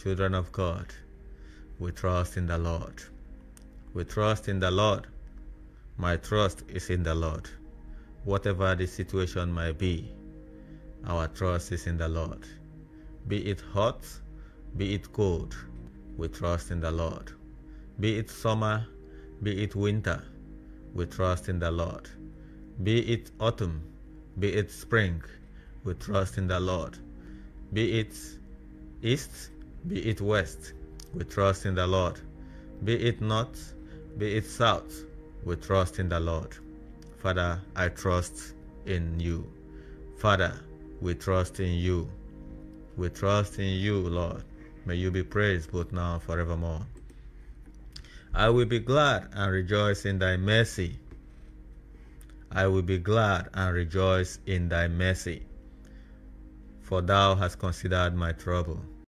Children of God, we trust in the Lord. We trust in the Lord. My trust is in the Lord. Whatever the situation might be, our trust is in the Lord. Be it hot, be it cold, we trust in the Lord. Be it summer, be it winter, we trust in the Lord. Be it autumn, be it spring, we trust in the Lord. Be it east, be it west, we trust in the Lord. Be it north, be it south, we trust in the Lord. Father, I trust in you. Father, we trust in you. We trust in you, Lord. May you be praised both now and forevermore. I will be glad and rejoice in thy mercy. I will be glad and rejoice in thy mercy, for thou hast considered my trouble.